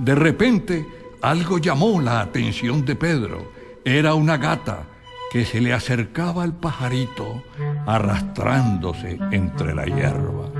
De repente, algo llamó la atención de Pedro. Era una gata que se le acercaba al pajarito arrastrándose entre la hierba.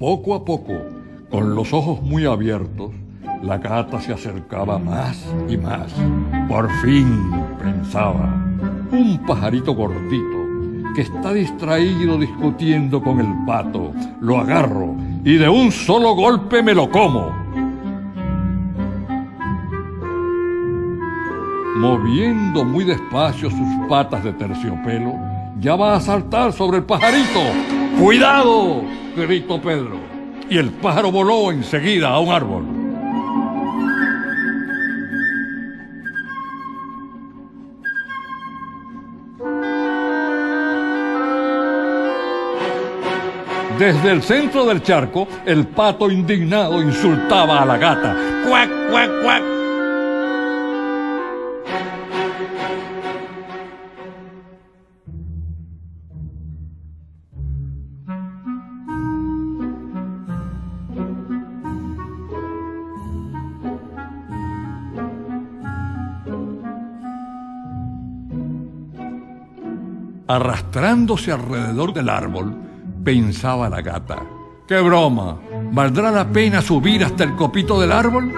Poco a poco, con los ojos muy abiertos, la gata se acercaba más y más. Por fin, pensaba, un pajarito gordito que está distraído discutiendo con el pato. Lo agarro y de un solo golpe me lo como. Moviendo muy despacio sus patas de terciopelo, ya va a saltar sobre el pajarito. ¡Cuidado! Gritó Pedro. Y el pájaro voló enseguida a un árbol. Desde el centro del charco, el pato indignado insultaba a la gata. ¡Cuac, cuac, cuac! Arrastrándose alrededor del árbol, pensaba la gata. ¡Qué broma! ¿Valdrá la pena subir hasta el copito del árbol?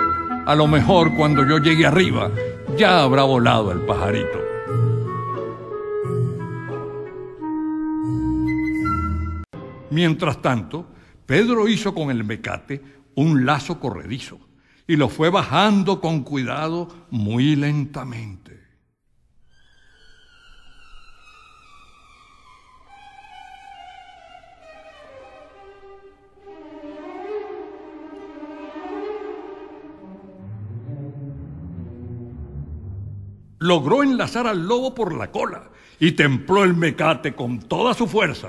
A lo mejor cuando yo llegue arriba ya habrá volado el pajarito. Mientras tanto, Pedro hizo con el mecate un lazo corredizo y lo fue bajando con cuidado muy lentamente. Logró enlazar al lobo por la cola y templó el mecate con toda su fuerza.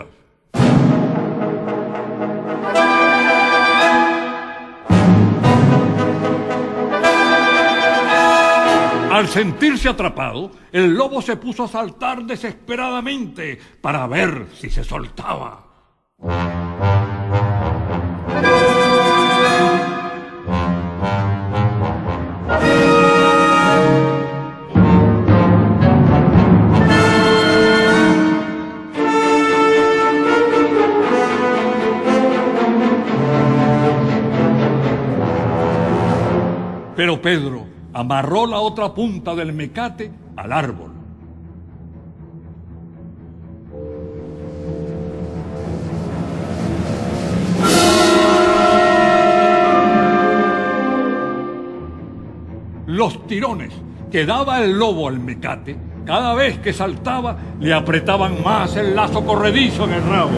Al sentirse atrapado, el lobo se puso a saltar desesperadamente para ver si se soltaba. Pero Pedro amarró la otra punta del mecate al árbol. Los tirones que daba el lobo al mecate, cada vez que saltaba, le apretaban más el lazo corredizo en el rabo.